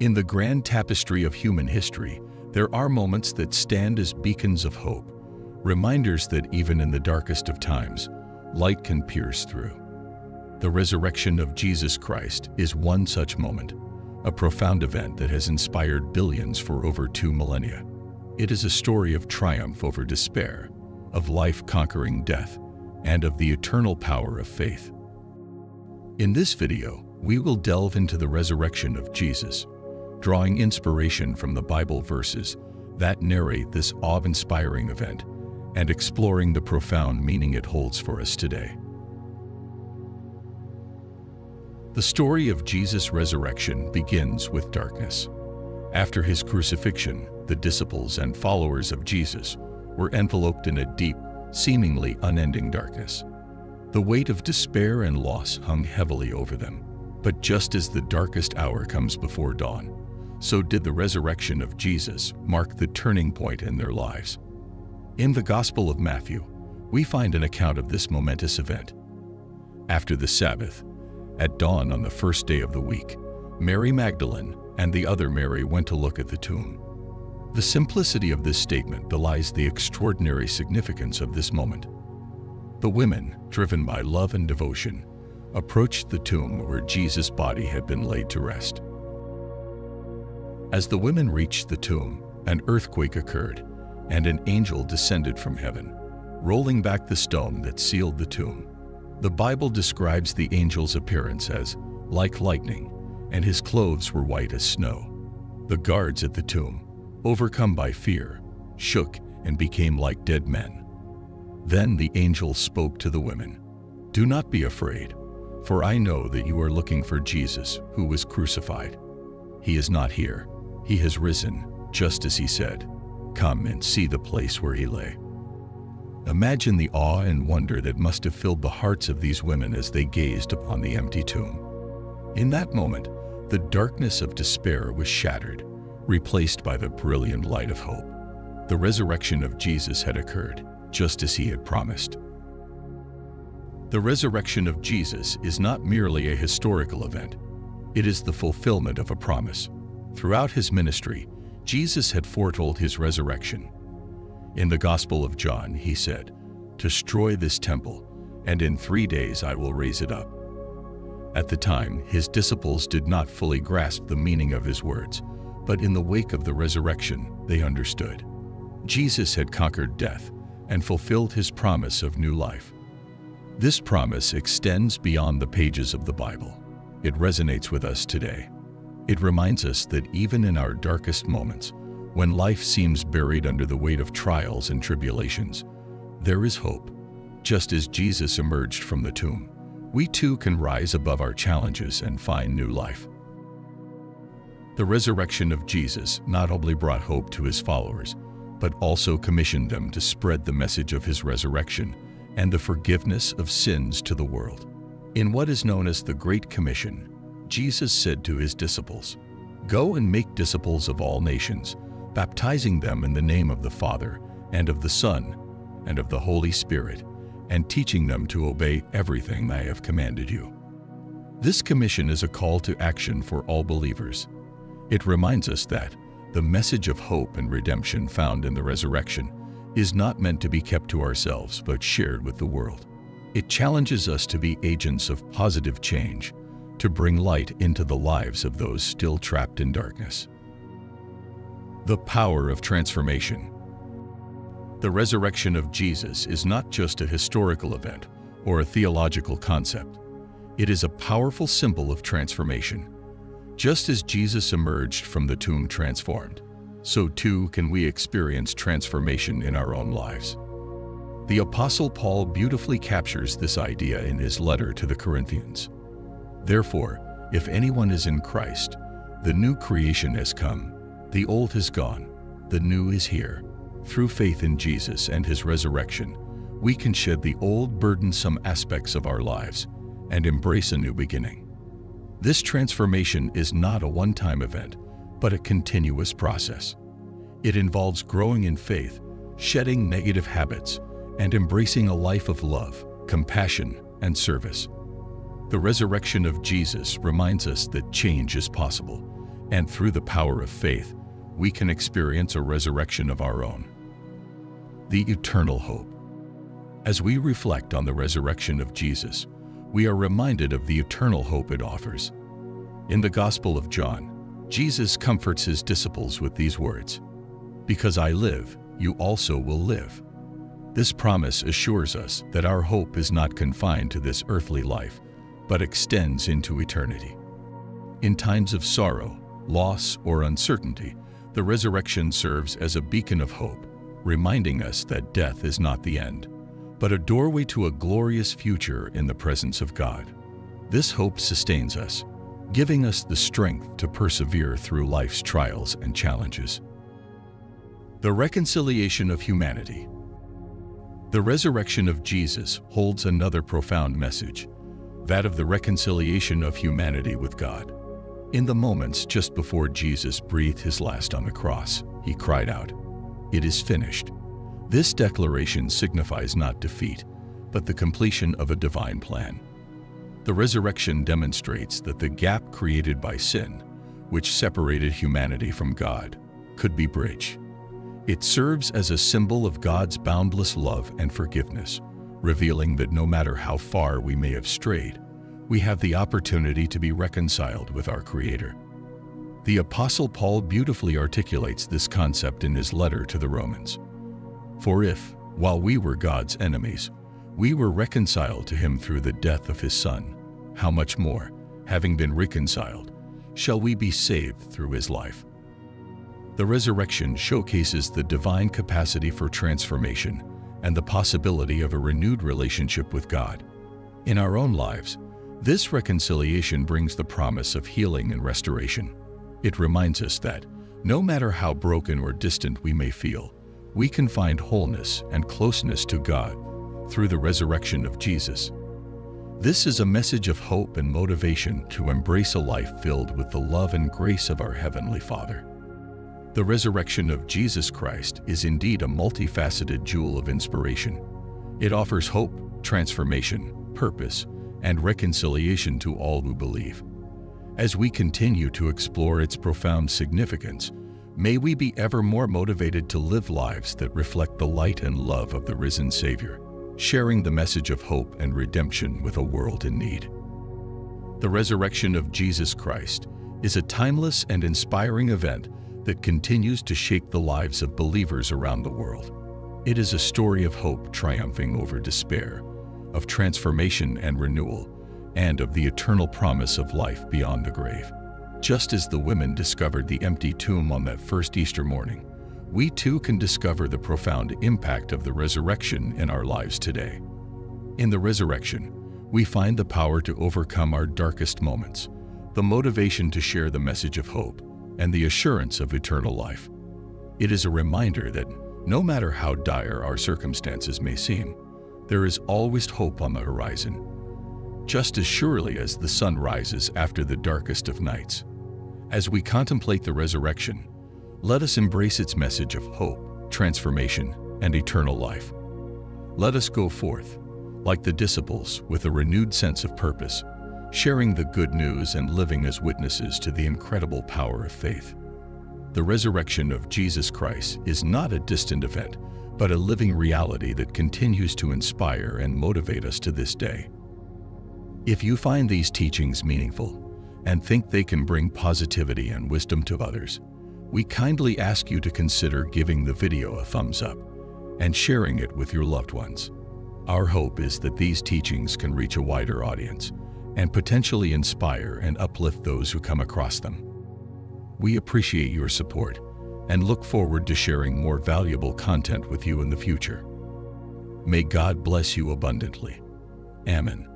In the grand tapestry of human history, there are moments that stand as beacons of hope, reminders that even in the darkest of times, light can pierce through. The resurrection of Jesus Christ is one such moment, a profound event that has inspired billions for over two millennia. It is a story of triumph over despair, of life conquering death, and of the eternal power of faith. In this video, we will delve into the resurrection of Jesus, drawing inspiration from the Bible verses that narrate this awe-inspiring event and exploring the profound meaning it holds for us today. The story of Jesus' resurrection begins with darkness. After his crucifixion, the disciples and followers of Jesus were enveloped in a deep, seemingly unending darkness. The weight of despair and loss hung heavily over them. But just as the darkest hour comes before dawn, so did the resurrection of Jesus mark the turning point in their lives. In the Gospel of Matthew, we find an account of this momentous event. After the Sabbath, at dawn on the first day of the week, Mary Magdalene and the other Mary went to look at the tomb. The simplicity of this statement belies the extraordinary significance of this moment. The women, driven by love and devotion, approached the tomb where Jesus' body had been laid to rest. As the women reached the tomb, an earthquake occurred, and an angel descended from heaven, rolling back the stone that sealed the tomb. The Bible describes the angel's appearance as like lightning, and his clothes were white as snow. The guards at the tomb, overcome by fear, shook and became like dead men. Then the angel spoke to the women, Do not be afraid, for I know that you are looking for Jesus, who was crucified. He is not here. He has risen, just as he said. Come and see the place where he lay. Imagine the awe and wonder that must have filled the hearts of these women as they gazed upon the empty tomb. In that moment, the darkness of despair was shattered, replaced by the brilliant light of hope. The resurrection of Jesus had occurred, just as he had promised. The resurrection of Jesus is not merely a historical event. It is the fulfillment of a promise. Throughout his ministry, Jesus had foretold his resurrection. In the Gospel of John, he said, Destroy this temple, and in three days I will raise it up. At the time, his disciples did not fully grasp the meaning of his words, but in the wake of the resurrection, they understood. Jesus had conquered death and fulfilled his promise of new life. This promise extends beyond the pages of the Bible. It resonates with us today. It reminds us that even in our darkest moments, when life seems buried under the weight of trials and tribulations, there is hope. Just as Jesus emerged from the tomb, we too can rise above our challenges and find new life. The resurrection of Jesus not only brought hope to his followers, but also commissioned them to spread the message of his resurrection and the forgiveness of sins to the world. In what is known as the Great Commission, Jesus said to his disciples, Go and make disciples of all nations, baptizing them in the name of the Father, and of the Son, and of the Holy Spirit, and teaching them to obey everything I have commanded you. This commission is a call to action for all believers. It reminds us that the message of hope and redemption found in the resurrection is not meant to be kept to ourselves but shared with the world. It challenges us to be agents of positive change, to bring light into the lives of those still trapped in darkness. The power of transformation. The resurrection of Jesus is not just a historical event or a theological concept. It is a powerful symbol of transformation. Just as Jesus emerged from the tomb transformed, so too can we experience transformation in our own lives. The Apostle Paul beautifully captures this idea in his letter to the Corinthians. Therefore, if anyone is in Christ, the new creation has come, the old has gone, the new is here. Through faith in Jesus and his resurrection, we can shed the old burdensome aspects of our lives and embrace a new beginning. This transformation is not a one-time event, but a continuous process. It involves growing in faith, shedding negative habits, and embracing a life of love, compassion, and service. The resurrection of Jesus reminds us that change is possible, And through the power of faith, we can experience a resurrection of our own. The eternal hope. As we reflect on the resurrection of Jesus, we are reminded of the eternal hope it offers. In the Gospel of John, Jesus comforts his disciples with these words, Because I live, you also will live. This promise assures us that our hope is not confined to this earthly life, but extends into eternity. In times of sorrow, loss, or uncertainty, the resurrection serves as a beacon of hope, reminding us that death is not the end, but a doorway to a glorious future in the presence of God. This hope sustains us, giving us the strength to persevere through life's trials and challenges. The reconciliation of humanity. The resurrection of Jesus holds another profound message, that of the reconciliation of humanity with God. In the moments just before Jesus breathed his last on the cross, he cried out, It is finished. This declaration signifies not defeat, but the completion of a divine plan. The resurrection demonstrates that the gap created by sin, which separated humanity from God, could be bridged. It serves as a symbol of God's boundless love and forgiveness, revealing that no matter how far we may have strayed, we have the opportunity to be reconciled with our Creator. The Apostle Paul beautifully articulates this concept in his letter to the Romans. For if, while we were God's enemies, we were reconciled to him through the death of his Son, how much more, having been reconciled, shall we be saved through his life? The resurrection showcases the divine capacity for transformation and the possibility of a renewed relationship with God. In our own lives, this reconciliation brings the promise of healing and restoration. It reminds us that, no matter how broken or distant we may feel, we can find wholeness and closeness to God through the resurrection of Jesus. This is a message of hope and motivation to embrace a life filled with the love and grace of our Heavenly Father. The resurrection of Jesus Christ is indeed a multifaceted jewel of inspiration. It offers hope, transformation, purpose, and reconciliation to all who believe. As we continue to explore its profound significance, may we be ever more motivated to live lives that reflect the light and love of the risen Savior, sharing the message of hope and redemption with a world in need. The resurrection of Jesus Christ is a timeless and inspiring event that continues to shape the lives of believers around the world. It is a story of hope triumphing over despair, of transformation and renewal, and of the eternal promise of life beyond the grave. Just as the women discovered the empty tomb on that first Easter morning, we too can discover the profound impact of the resurrection in our lives today. In the resurrection, we find the power to overcome our darkest moments, the motivation to share the message of hope, and the assurance of eternal life. It is a reminder that no matter how dire our circumstances may seem, there is always hope on the horizon, just as surely as the sun rises after the darkest of nights. As we contemplate the resurrection, let us embrace its message of hope, transformation, and eternal life. Let us go forth, like the disciples, with a renewed sense of purpose, sharing the good news and living as witnesses to the incredible power of faith. The resurrection of Jesus Christ is not a distant event, but a living reality that continues to inspire and motivate us to this day. If you find these teachings meaningful and think they can bring positivity and wisdom to others, we kindly ask you to consider giving the video a thumbs up and sharing it with your loved ones. Our hope is that these teachings can reach a wider audience and potentially inspire and uplift those who come across them. We appreciate your support and look forward to sharing more valuable content with you in the future. May God bless you abundantly. Amen.